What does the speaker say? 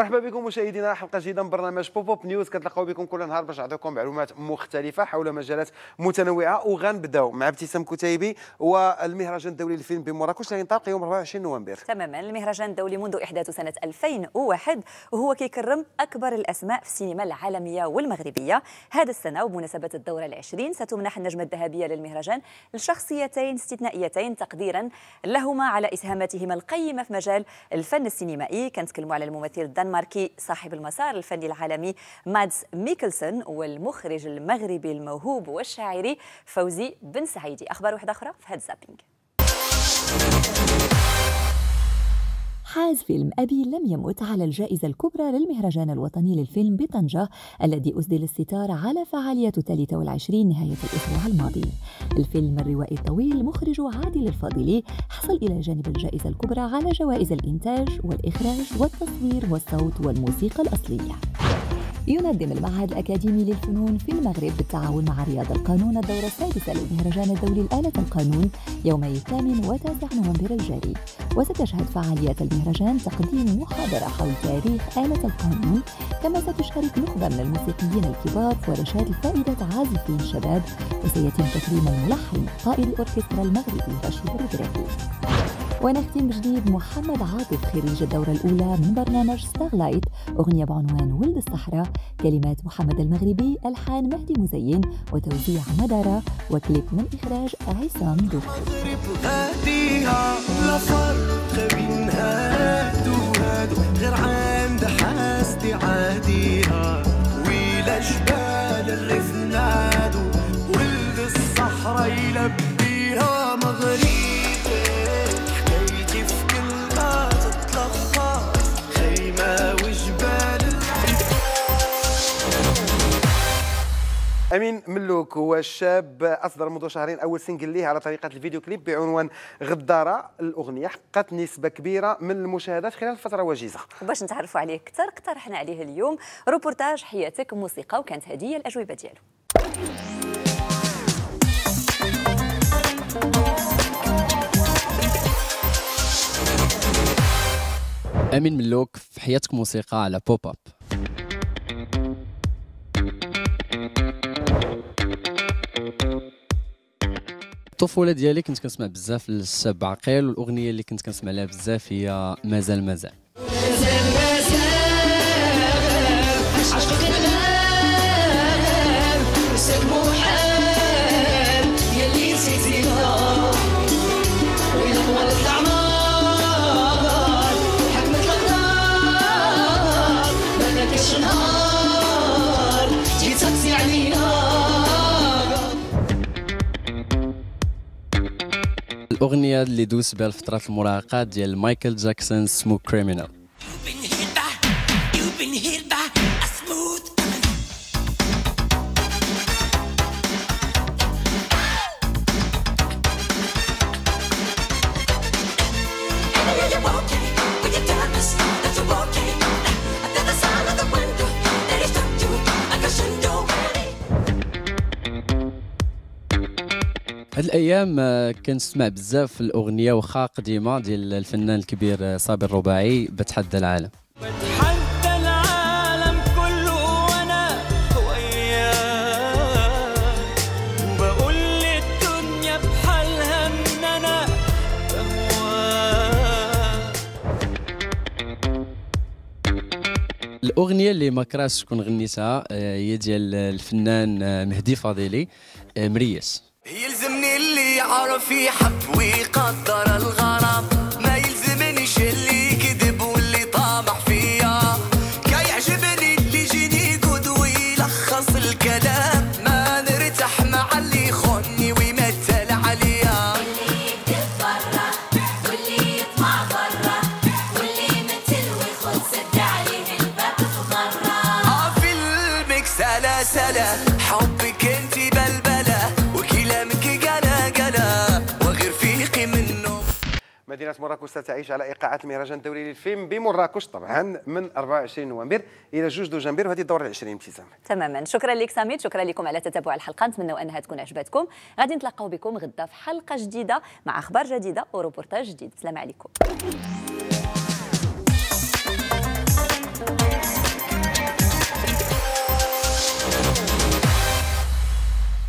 مرحبا بكم مشاهدينا حلقة جديدة من برنامج Pop Up News كنتلاقاو بكم كل نهار باش نعطيكم معلومات مختلفة حول مجالات متنوعة وغنبداو مع ابتسام كتيبي والمهرجان الدولي للفيلم بمراكش. اللي ينطلق يوم 24 نوفمبر. تماما. المهرجان الدولي منذ احداثه سنة 2001 وهو كيكرم أكبر الأسماء في السينما العالمية والمغربية. هذا السنة وبمناسبة الدورة العشرين ستمنح النجمة الذهبية للمهرجان لشخصيتين استثنائيتين تقديرا لهما على إسهاماتهما القيمة في مجال الفن السينمائي. كنتكلموا على الممثل الدنماركي صاحب المسار الفني العالمي مادز ميكلسون والمخرج المغربي الموهوب والشاعري فوزي بن سعيدي أخبار واحدة أخرى في هاد zapping حاز فيلم أبي لم يمت على الجائزة الكبرى للمهرجان الوطني للفيلم بطنجة الذي أسدل الستار على فعالية 23 نهاية الأسبوع الماضي. الفيلم الروائي الطويل مخرجه عادل الفاضلي حصل إلى جانب الجائزة الكبرى على جوائز الإنتاج والإخراج والتصوير والصوت والموسيقى الأصلية. ينظم المعهد الأكاديمي للفنون في المغرب بالتعاون مع رياض القانون الدورة السادسة للمهرجان الدولي لآلة القانون يومي الثامن وتاسع نوفمبر الجاري. وستشهد فعاليات المهرجان تقديم محاضرة حول تاريخ آلة القانون كما ستشارك نخبة من الموسيقيين الكبار في ورشات لفائدة عازفين شباب وسيتم تكريم الملحن قائد الأوركسترا المغربي رشيد الركراكي ونختم بجديد محمد عاطف خريج الدورة الأولى من برنامج ستارلايت أغنية بعنوان ولد الصحراء. كلمات محمد المغربي ألحان مهدي مزين وتوزيع مدارة وكليب من إخراج عصام دكتور أمين ملوك هو شاب أصدر منذ شهرين أول single ليه على طريقة الفيديو كليب بعنوان غدارة الأغنية. حققت نسبة كبيرة من المشاهدات خلال فترة وجيزة. وباش نتعرفوا عليه أكثر اقترحنا عليه اليوم روبورتاج حياتك موسيقى وكانت هدية الأجوبة ديالو. أمين ملوك في حياتك موسيقى على Pop Up الطفولة ديالي كنت كنسمع بزاف للشاب عقيل والأغنية اللي كنت كنسمع لها بزاف هي مازال مازال. الأغنية اللي دوزت بها الفترات المراهقة ديال مايكل جاكسون سموك كريمينال هاد الأيام آه، كنسمع بزاف الأغنية واخا قديمة ديال الفنان الكبير آه، صابر الرباعي بتحدى العالم. بتحدى العالم كله وأنا وياك وبقول للدنيا بحالها إن أنا بهواك الأغنية اللي ما كراش تكون غنيتها آه، هي ديال الفنان مهدي فضيلي آه، مريس. يلزمني اللي يعرف يحب ويقدر الغرام. ما يلزمنيش اللي يكذب واللي طامح فيا. كيعجبني اللي يجيني يقود ويلخص الكلام. ما نرتاح مع اللي يخوني ويمثل عليا. برا واللي يطمع برا واللي يمثل ويخد سد عليه الباب غرا آه في المكس سلا مدينة مراكش ستعيش على إيقاعات المهرجان الدولي للفيلم بمراكش طبعا من 24 نوفمبر إلى 2 دجنبر وهذه الدورة العشرين ابتسام تماما. شكرا لك سميت شكرا لكم على تتبع الحلقة. نتمنى أنها تكون عجبتكم غادي نتلاقاو بكم غدا في حلقة جديدة مع أخبار جديدة وروبورتاج جديد. السلام عليكم.